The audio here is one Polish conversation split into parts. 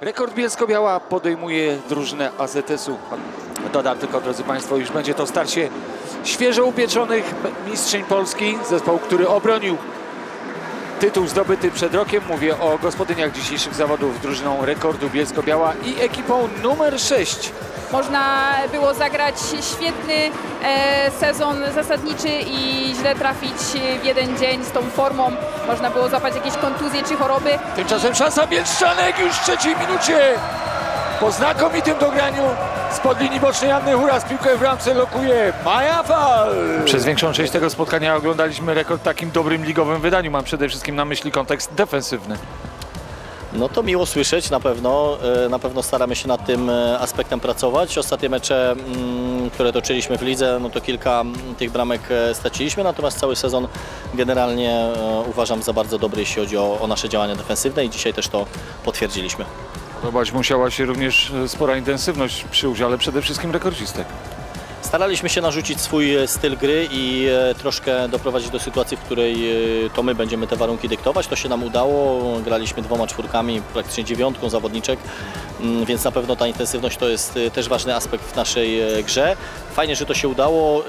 Rekord Bielsko-Biała podejmuje drużynę AZS-u. Dodam tylko, drodzy Państwo, już będzie to starcie świeżo upieczonych mistrzeń Polski. Zespoł, który obronił tytuł zdobyty przed rokiem. Mówię o gospodyniach dzisiejszych zawodów drużyną Rekordu Bielsko-Biała i ekipą numer 6. Można było zagrać świetny e, sezon zasadniczy i źle trafić w jeden dzień z tą formą. Można było złapać jakieś kontuzje czy choroby. Tymczasem szansa Bielszczanek już w trzeciej minucie. Po znakomitym dograniu spod linii bocznej Anny Huras piłkę w bramce lokuje Maja Fal. Przez większą część tego spotkania oglądaliśmy rekord w takim dobrym ligowym wydaniu. Mam przede wszystkim na myśli kontekst defensywny. No to miło słyszeć na pewno. E, Na pewno staramy się nad tym e, aspektem pracować. Ostatnie mecze, mm, które toczyliśmy w lidze, no to kilka tych bramek e, straciliśmy, natomiast cały sezon generalnie uważam za bardzo dobry, jeśli chodzi o, o nasze działania defensywne i dzisiaj też to potwierdziliśmy. Podobać musiała się również e, spora intensywność przy udziale przede wszystkim rekordzistek. Staraliśmy się narzucić swój e, styl gry i e, troszkę doprowadzić do sytuacji, w której to my będziemy te warunki dyktować. To się nam udało. Graliśmy dwoma czwórkami, praktycznie dziewiątką zawodniczek, mm, więc na pewno ta intensywność to jest też ważny aspekt w naszej grze. Fajnie, że to się udało.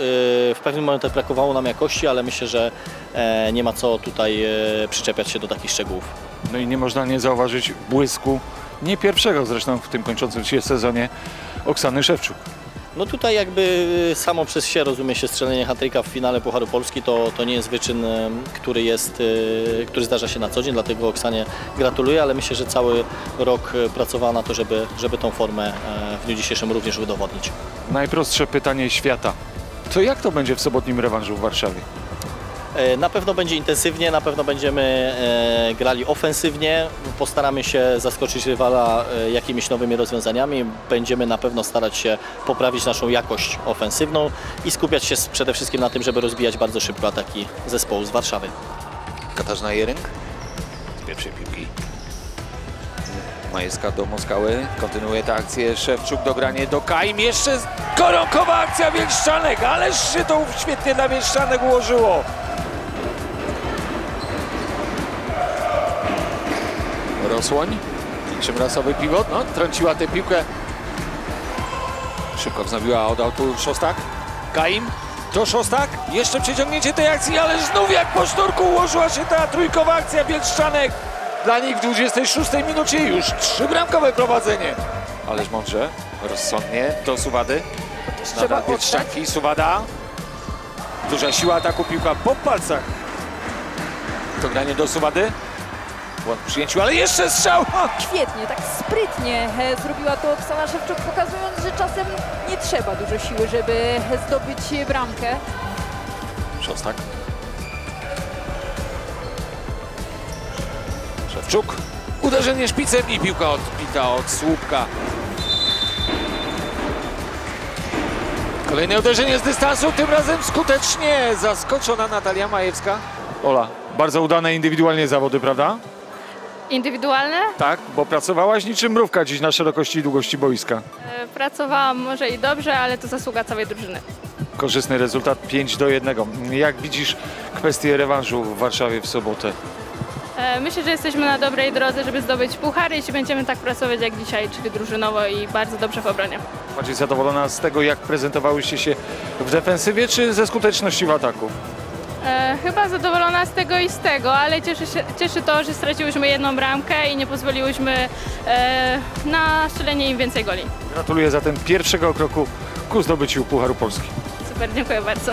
W pewnym momentach brakowało nam jakości, ale myślę, że nie ma co tutaj przyczepiać się do takich szczegółów. No i nie można nie zauważyć błysku, nie pierwszego zresztą w tym kończącym się sezonie, Oksany Szewczuk. No tutaj jakby samo przez się rozumie się strzelenie hatryka w finale Pucharu Polski, to, to nie jest wyczyn, e, który, jest, e, który zdarza się na co dzień, dlatego Oksanie gratuluję, ale myślę, że cały rok pracowała na to, żeby, żeby tą formę w dniu dzisiejszym również udowodnić. Najprostsze pytanie świata. To jak to będzie w sobotnim rewanżu w Warszawie? E, Na pewno będzie intensywnie, na pewno będziemy e, grali ofensywnie, postaramy się zaskoczyć rywala e, jakimiś nowymi rozwiązaniami, będziemy na pewno starać się poprawić naszą jakość ofensywną i skupiać się przede wszystkim na tym, żeby rozbijać bardzo szybko ataki zespołu z Warszawy. Katarzyna Jerynk z pierwszej piłki. Majewska do Moskały, kontynuuje tę akcję, Szewczuk dogranie do Kaim, jeszcze koronkowa akcja Bielszczanek, ależ się to świetnie dla Bielszczanek ułożyło. Rosłoń, niczym rasowy pivot, no, trąciła tę piłkę. Szybko wznowiła od autu Szostak. Kaim, to Szostak, jeszcze przeciągnięcie tej akcji, ale znów jak po szturku ułożyła się ta trójkowa akcja Bielszczanek. Dla nich w 26 minucie już trzybramkowe prowadzenie. Ależ mądrze, rozsądnie do Suwady. Trzeba Nadal. Bielszczanki, Suwada. Duża siła ataku, piłka po palcach. To granie do Suwady. Błąd w przyjęciu, ale jeszcze strzał! Świetnie, tak sprytnie e, zrobiła to Oksana Szewczuk, pokazując, że czasem nie trzeba dużo siły, żeby zdobyć bramkę. Szostak. Szewczuk. Uderzenie szpicem i piłka odbita od słupka. Kolejne uderzenie z dystansu, tym razem skutecznie zaskoczona Natalia Majewska. Ola, bardzo udane indywidualnie zawody, prawda? Indywidualne? Tak, bo pracowałaś niczym mrówka dziś na szerokości i długości boiska. E, Pracowałam może i dobrze, ale to zasługa całej drużyny. Korzystny rezultat 5 do 1. Jak widzisz kwestię rewanżu w Warszawie w sobotę? E, Myślę, że jesteśmy na dobrej drodze, żeby zdobyć puchary, jeśli będziemy tak pracować jak dzisiaj, czyli drużynowo i bardzo dobrze w obronie. Bardziej zadowolona z tego, jak prezentowałyście się w defensywie, czy ze skuteczności w ataku? E, chyba zadowolona z tego i z tego, ale cieszy, się, cieszy to, że straciłyśmy jedną bramkę i nie pozwoliłyśmy e, na strzelenie im więcej goli. Gratuluję zatem pierwszego kroku ku zdobyciu Pucharu Polski. Super, dziękuję bardzo.